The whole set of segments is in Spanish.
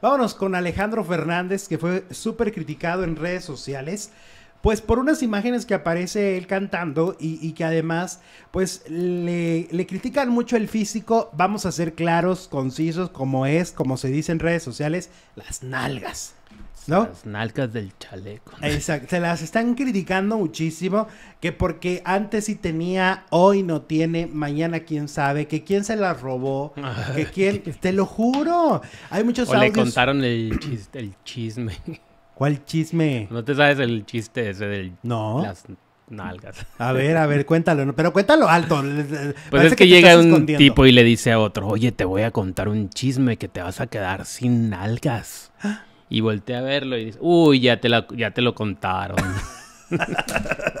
Vámonos con Alejandro Fernández, que fue súper criticado en redes sociales. Pues por unas imágenes que aparece él cantando y, y que además, pues le, le, critican mucho el físico. Vamos a ser claros, concisos, como es, como se dice en redes sociales, las nalgas. ¿No? Las nalgas del chaleco. Exacto, se las están criticando muchísimo, que porque antes sí tenía, hoy no tiene, mañana quién sabe, que quién se las robó, que quién, te lo juro, hay muchos o le contaron el chisme. ¿Cuál chisme? ¿No te sabes el chiste ese de no. las nalgas? A ver, a ver, cuéntalo, pero cuéntalo alto. Pues es que, que llega un tipo y le dice a otro, oye, te voy a contar un chisme que te vas a quedar sin nalgas. Y voltea a verlo y dice, uy, ya te, la, ya te lo contaron.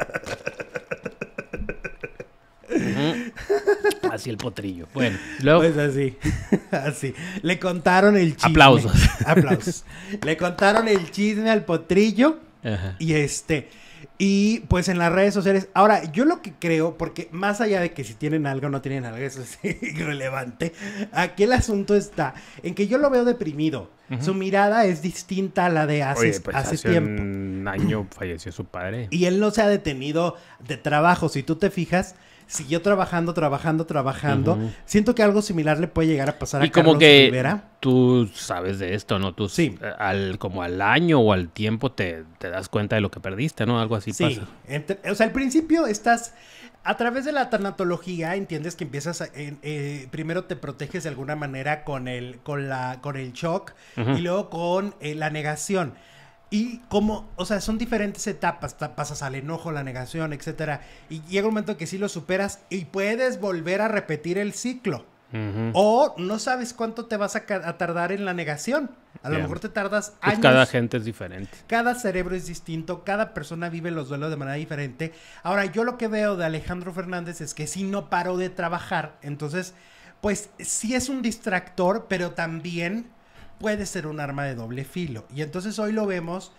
Así el potrillo. Bueno, luego. Pues así, así. Le contaron el chisme. Aplausos. Aplausos. Le contaron el chisme al potrillo. Ajá. Y este. Y pues en las redes sociales. Ahora, yo lo que creo, porque más allá de que si tienen algo o no tienen algo, eso es irrelevante. Aquí el asunto está en que yo lo veo deprimido. Uh -huh. Su mirada es distinta a la de hace, Oye, pues hace, hace tiempo. Un año falleció su padre. Y él no se ha detenido de trabajo. Si tú te fijas, siguió trabajando, trabajando, trabajando. Uh -huh. Siento que algo similar le puede llegar a pasar a y como Carlos que Rivera. tú sabes de esto, ¿no? Tú Sí. al, como al año o al tiempo te, te das cuenta de lo que perdiste, ¿no? Algo así Sí, pasa. entre- o sea, al principio estás, a través de la tanatología, entiendes que empiezas, a- en- eh, primero te proteges de alguna manera con el, con la, con el shock y luego con eh, la negación. Y como, o sea, son diferentes etapas, ta- pasas al enojo, la negación, etcétera, y llega un momento que sí lo superas y puedes volver a repetir el ciclo. O no sabes cuánto te vas a, tardar en la negación. A lo mejor te tardas Pues años. cada gente es diferente. Cada cerebro es distinto, cada persona vive los duelos de manera diferente. Ahora, yo lo que veo de Alejandro Fernández es que si no paró de trabajar, entonces, pues sí es un distractor, pero también puede ser un arma de doble filo. Y entonces hoy lo vemos,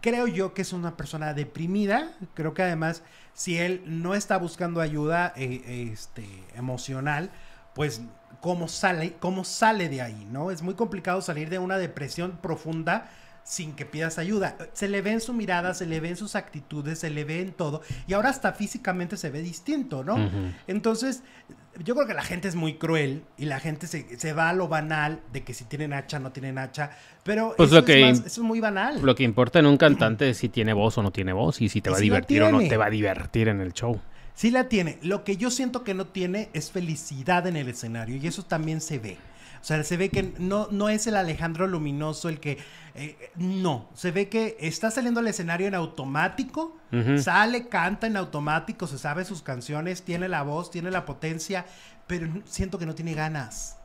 creo yo que es una persona deprimida, creo que además si él no está buscando ayuda eh, este, emocional, pues cómo sale, cómo sale de ahí, ¿no? Es muy complicado salir de una depresión profunda sin que pidas ayuda. Se le ve en su mirada, se le ve en sus actitudes, se le ve en todo. Y ahora hasta físicamente se ve distinto, ¿no? Entonces, yo creo que la gente es muy cruel y la gente se, se va a lo banal de que si tienen hacha, no tienen hacha. Pero Pues eso, lo que- es más- eso es muy banal. Lo que importa en un cantante es si tiene voz o no tiene voz y si te Y va a si divertir o no te va a divertir en el show. Sí la tiene. Lo que yo siento que no tiene es felicidad en el escenario y eso también se ve. O sea, se ve que no, no es el Alejandro Luminoso el que... eh, no, se ve que está saliendo al escenario en automático, sale, canta en automático, se sabe sus canciones, tiene la voz, tiene la potencia, pero siento que no tiene ganas.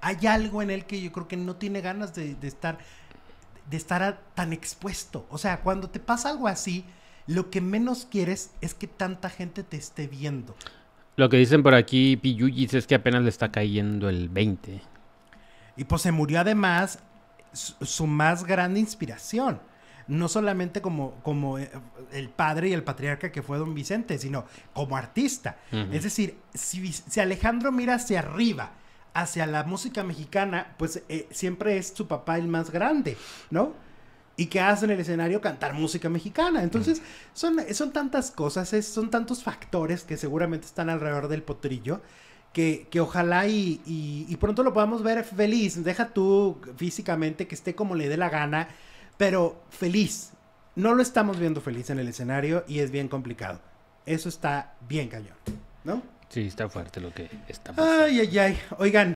Hay algo en él que yo creo que no tiene ganas de, de estar de estar a- tan expuesto. O sea, cuando te pasa algo así, lo que menos quieres es que tanta gente te esté viendo. Lo que dicen por aquí, Piyuyis, es que apenas le está cayendo el 20. Y pues se murió además su, más grande inspiración. No solamente como, como eh, el padre y el patriarca que fue don Vicente, sino como artista. Es decir, si, si Alejandro mira hacia arriba, hacia la música mexicana, pues eh, siempre es su papá el más grande, ¿no? Y que hace en el escenario cantar música mexicana. Entonces, son, son tantas cosas, es- son tantos factores que seguramente están alrededor del potrillo. Que, que ojalá y, y- y pronto lo podamos ver feliz. Deja tú físicamente que esté como le dé la gana, pero feliz. No lo estamos viendo feliz en el escenario y es bien complicado. Eso está bien cañón, ¿no? Sí, está fuerte lo que está pasando. Ay, ay, ay. Oigan,